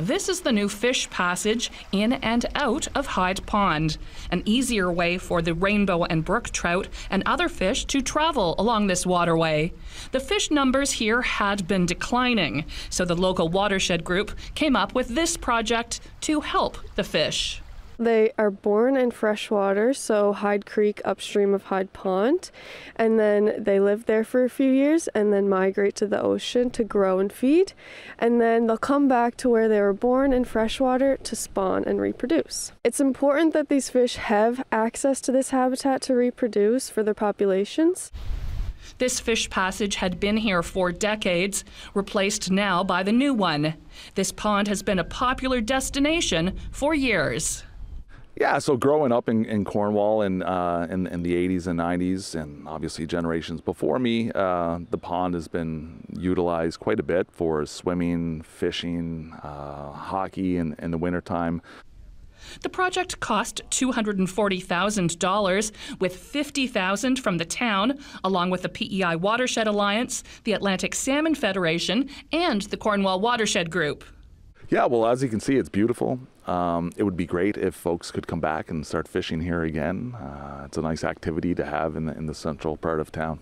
This is the new fish passage in and out of Hyde Pond, an easier way for the rainbow and brook trout and other fish to travel along this waterway. The fish numbers here had been declining, so the local watershed group came up with this project to help the fish. They are born in freshwater, so Hyde Creek upstream of Hyde Pond, and then they live there for a few years and then migrate to the ocean to grow and feed, and then they'll come back to where they were born in freshwater to spawn and reproduce. It's important that these fish have access to this habitat to reproduce for their populations. This fish passage had been here for decades, replaced now by the new one. This pond has been a popular destination for years. Yeah, so growing up in, in Cornwall in, uh, in, in the 80s and 90s, and obviously generations before me, uh, the pond has been utilized quite a bit for swimming, fishing, uh, hockey in, in the wintertime. The project cost $240,000 with 50,000 from the town along with the PEI Watershed Alliance, the Atlantic Salmon Federation, and the Cornwall Watershed Group. Yeah, well, as you can see, it's beautiful. Um, it would be great if folks could come back and start fishing here again. Uh, it's a nice activity to have in the, in the central part of town.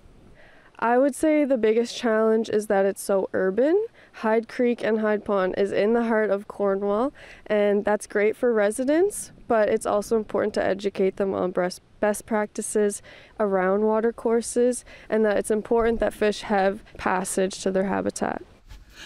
I would say the biggest challenge is that it's so urban. Hyde Creek and Hyde Pond is in the heart of Cornwall, and that's great for residents, but it's also important to educate them on best practices around watercourses and that it's important that fish have passage to their habitat.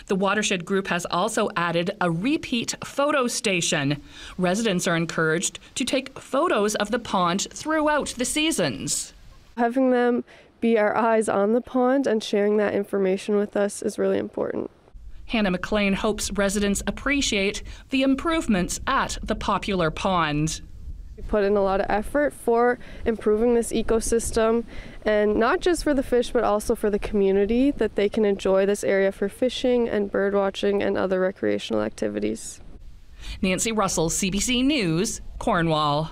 The Watershed Group has also added a repeat photo station. Residents are encouraged to take photos of the pond throughout the seasons. Having them be our eyes on the pond and sharing that information with us is really important. Hannah McLean hopes residents appreciate the improvements at the popular pond. We put in a lot of effort for improving this ecosystem and not just for the fish but also for the community that they can enjoy this area for fishing and bird watching and other recreational activities. Nancy Russell, CBC News, Cornwall.